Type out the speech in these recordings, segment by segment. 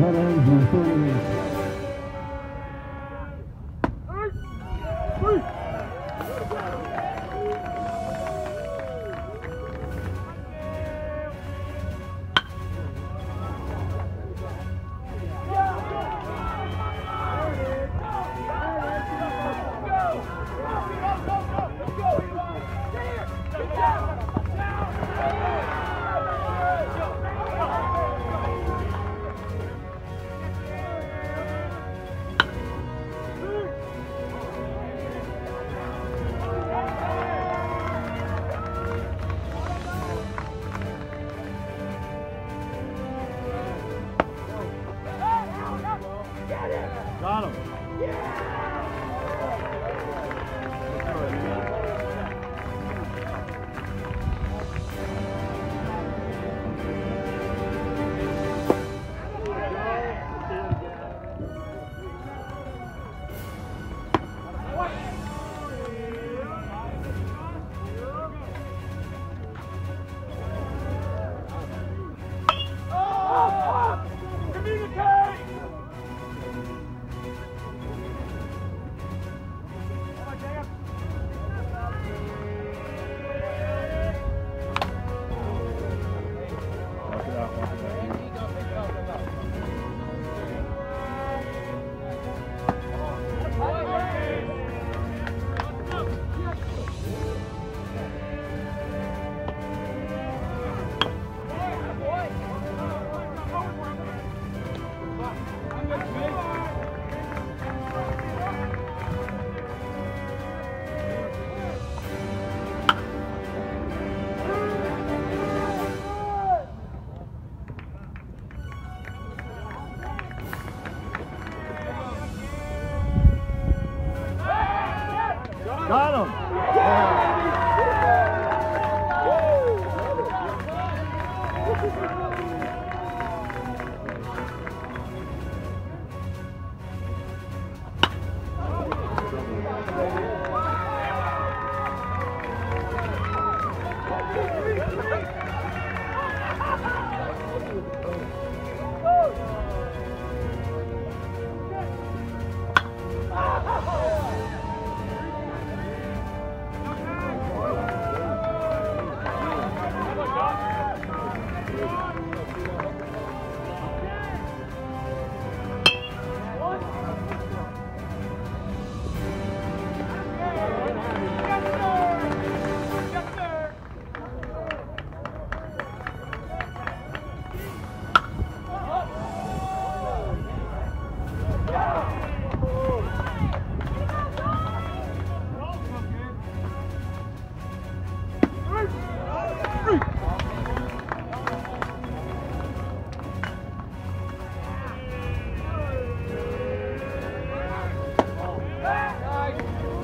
Laranja, Torres. Ai! Ai! Got him.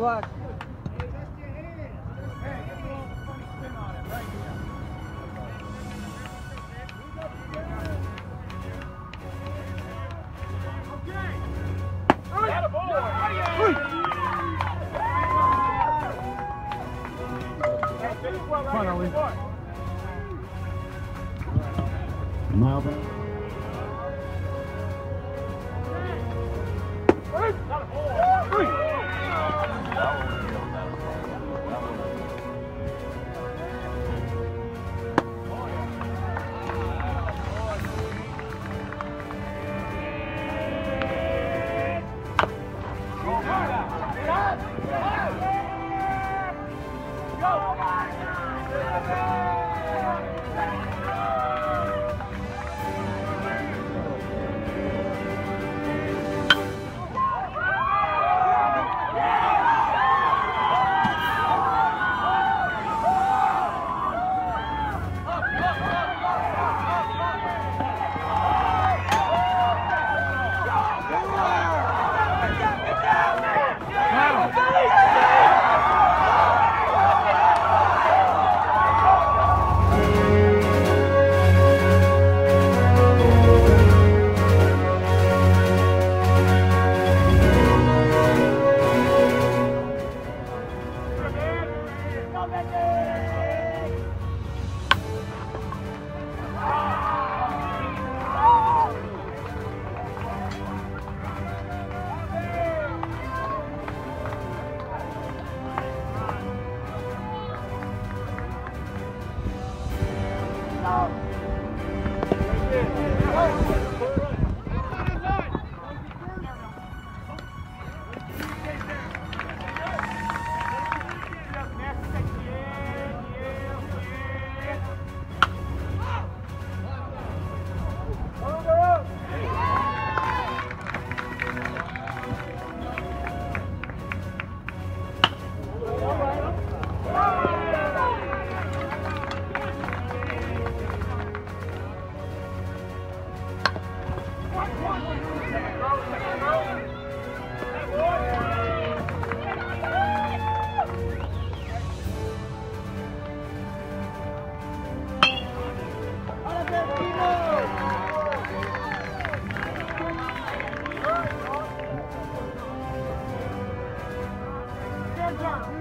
Relax. Come on, Ollie. Mile Go! Go! Go! 야